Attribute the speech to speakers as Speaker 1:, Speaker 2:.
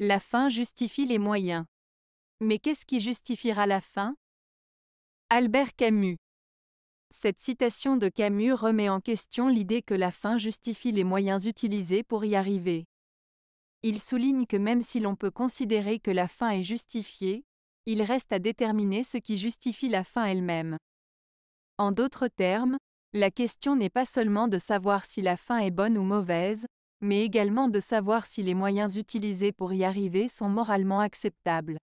Speaker 1: La fin justifie les moyens. Mais qu'est-ce qui justifiera la fin? Albert Camus. Cette citation de Camus remet en question l'idée que la fin justifie les moyens utilisés pour y arriver. Il souligne que même si l'on peut considérer que la fin est justifiée, il reste à déterminer ce qui justifie la fin elle-même. En d'autres termes, la question n'est pas seulement de savoir si la fin est bonne ou mauvaise, mais également de savoir si les moyens utilisés pour y arriver sont moralement acceptables.